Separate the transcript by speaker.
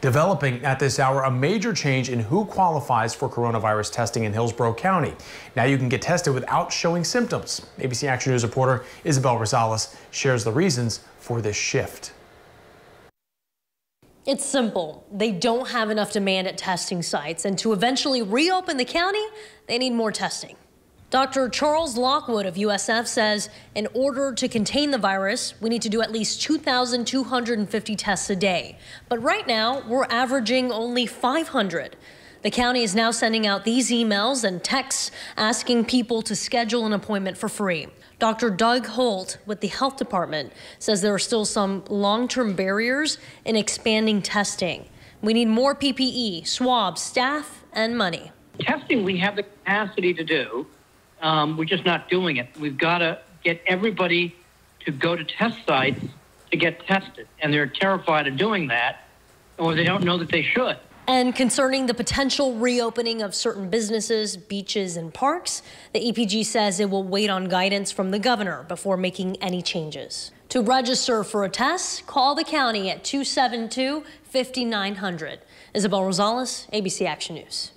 Speaker 1: Developing at this hour, a major change in who qualifies for coronavirus testing in Hillsborough County. Now you can get tested without showing symptoms. ABC Action News reporter Isabel Rosales shares the reasons for this shift.
Speaker 2: It's simple. They don't have enough demand at testing sites, and to eventually reopen the county, they need more testing. Dr. Charles Lockwood of USF says in order to contain the virus, we need to do at least 2,250 tests a day. But right now, we're averaging only 500. The county is now sending out these emails and texts asking people to schedule an appointment for free. Dr. Doug Holt with the health department says there are still some long term barriers in expanding testing. We need more PPE, swabs, staff, and money.
Speaker 3: Testing we have the capacity to do. Um, we're just not doing it. We've got to get everybody to go to test sites to get tested, and they're terrified of doing that, or they don't know that they should.
Speaker 2: And concerning the potential reopening of certain businesses, beaches, and parks, the EPG says it will wait on guidance from the governor before making any changes. To register for a test, call the county at 272 5900. Isabel Rosales, ABC Action News.